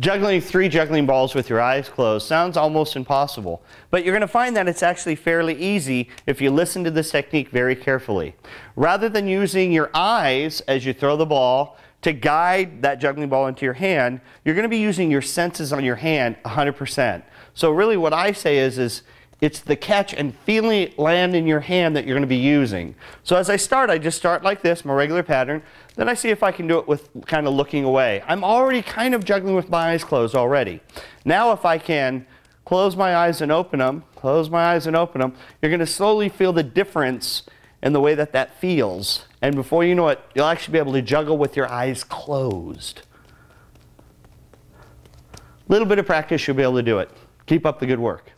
Juggling three juggling balls with your eyes closed sounds almost impossible, but you're going to find that it's actually fairly easy if you listen to this technique very carefully. Rather than using your eyes as you throw the ball to guide that juggling ball into your hand, you're going to be using your senses on your hand 100%. So really what I say is, is it's the catch and feeling it land in your hand that you're going to be using. So as I start, I just start like this, my regular pattern. Then I see if I can do it with kind of looking away. I'm already kind of juggling with my eyes closed already. Now if I can close my eyes and open them, close my eyes and open them, you're going to slowly feel the difference in the way that that feels. And before you know it, you'll actually be able to juggle with your eyes closed. A Little bit of practice, you'll be able to do it. Keep up the good work.